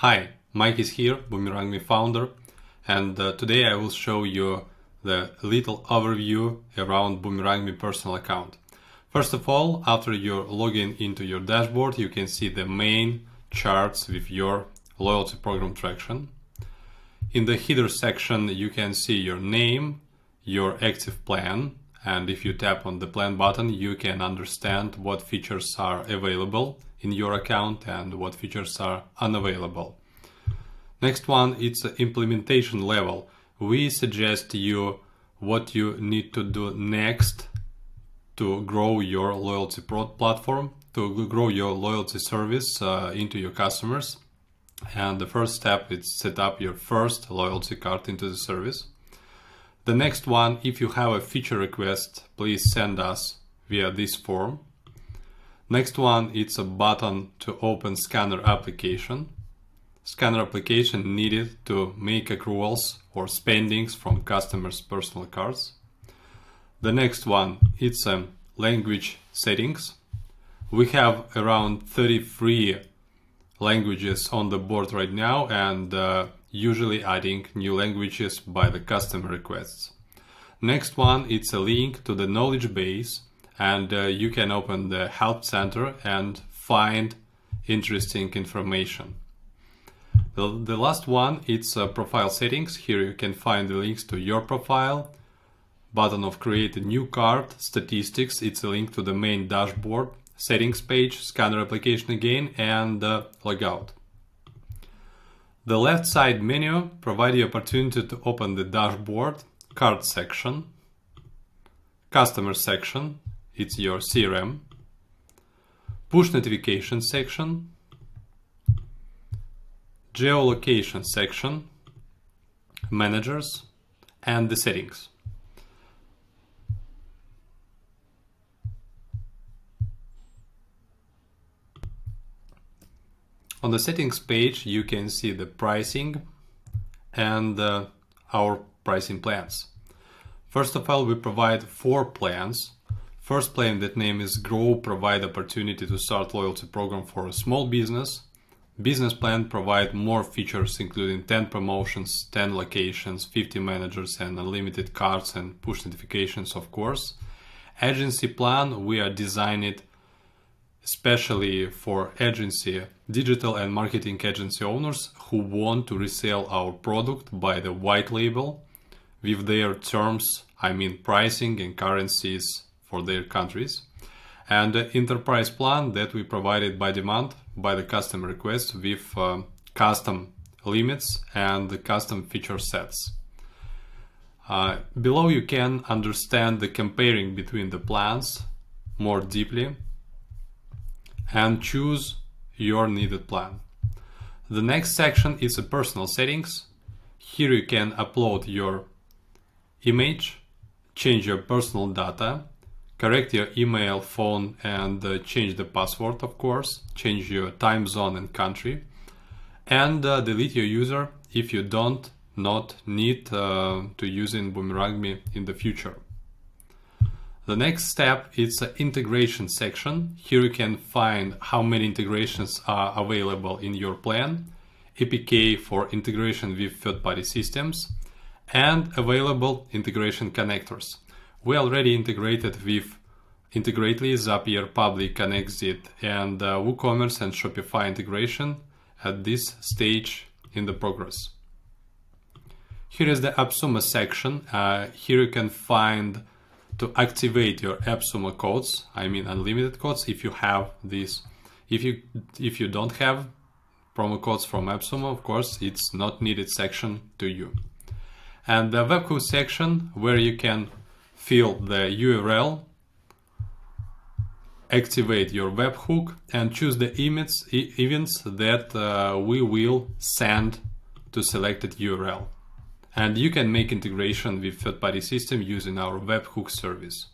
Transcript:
Hi, Mike is here, Boomerang Me founder, and uh, today I will show you the little overview around Boomerang Me personal account. First of all, after you login into your dashboard, you can see the main charts with your loyalty program traction. In the header section, you can see your name, your active plan, and if you tap on the plan button, you can understand what features are available in your account and what features are unavailable. Next one, it's implementation level. We suggest you what you need to do next to grow your loyalty platform, to grow your loyalty service uh, into your customers. And the first step is set up your first loyalty card into the service. The next one, if you have a feature request, please send us via this form. Next one, it's a button to open scanner application. Scanner application needed to make accruals or spendings from customers' personal cards. The next one, it's a language settings. We have around 33 languages on the board right now and uh, usually adding new languages by the customer requests. Next one, it's a link to the knowledge base and uh, you can open the help center and find interesting information. The, the last one, it's uh, profile settings. Here you can find the links to your profile, button of create a new card, statistics, it's a link to the main dashboard, settings page, scanner application again, and uh, logout. The left side menu provides the opportunity to open the dashboard, card section, customer section, it's your CRM, push notification section, geolocation section, managers, and the settings. On the settings page, you can see the pricing and uh, our pricing plans. First of all, we provide four plans First plan that name is Grow provide opportunity to start loyalty program for a small business. Business plan provide more features including 10 promotions, 10 locations, 50 managers and unlimited cards and push notifications of course. Agency plan we are designing it especially for agency, digital and marketing agency owners who want to resell our product by the white label with their terms, I mean pricing and currencies for their countries. And enterprise plan that we provided by demand by the customer request with uh, custom limits and custom feature sets. Uh, below you can understand the comparing between the plans more deeply and choose your needed plan. The next section is a personal settings. Here you can upload your image, change your personal data, correct your email, phone, and uh, change the password, of course, change your time zone and country, and uh, delete your user if you don't not need uh, to use in Boomerang Me in the future. The next step is the integration section. Here you can find how many integrations are available in your plan, APK for integration with third-party systems, and available integration connectors. We already integrated with Integrately, Zapier, Pabbly, Connexit, and uh, WooCommerce and Shopify integration at this stage in the progress. Here is the AppSumo section. Uh, here you can find to activate your AppSumo codes, I mean unlimited codes if you have this. If you if you don't have promo codes from AppSumo, of course, it's not needed section to you. And the webhook section where you can fill the URL, activate your webhook and choose the events, events that uh, we will send to selected URL. And you can make integration with third-party system using our webhook service.